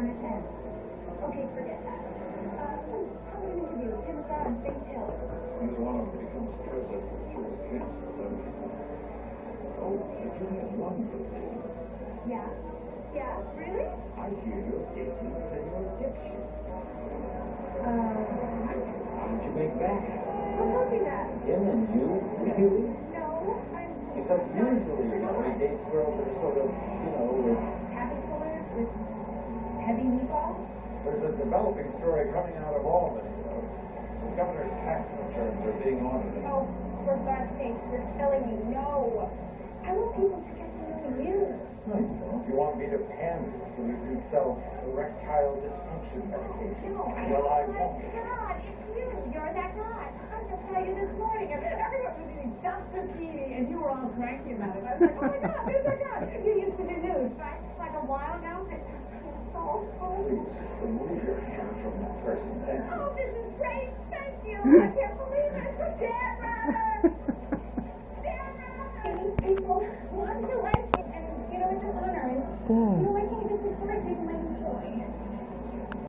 one at ten. Okay, forget that. Uh, how about an interview with Tim Starr and Faith Hill? Neither one of them becomes president before his cancer, though. Oh, you do have one thing. Yeah. Yeah, really? I hear you're dating Senor Dixon. Uh, How did you make that? I'm hoping that. Him and you? Really? No, I'm Because usually, you know, dates girls are sort of, you know, There's a developing story coming out of Albany. Uh, the governor's tax returns are being audited. Oh, for God's sake, you're telling me. No. I want people to get to know you. I know. If you want me to pander so you can sell erectile dysfunction medication, No, well, I oh my won't. God, it's you. You're that guy. I just saw you this morning, and everyone was just the tea, and you were all cranky about it. I was like, oh my God, there's that guy. You used to do news, right? Like a while ago. So cold. Please remove your hand from that person. Thank you. Oh, this is great. Thank you. I can't believe it. Dan Rather. Dan People want to like it, and you know, it's an honor. And,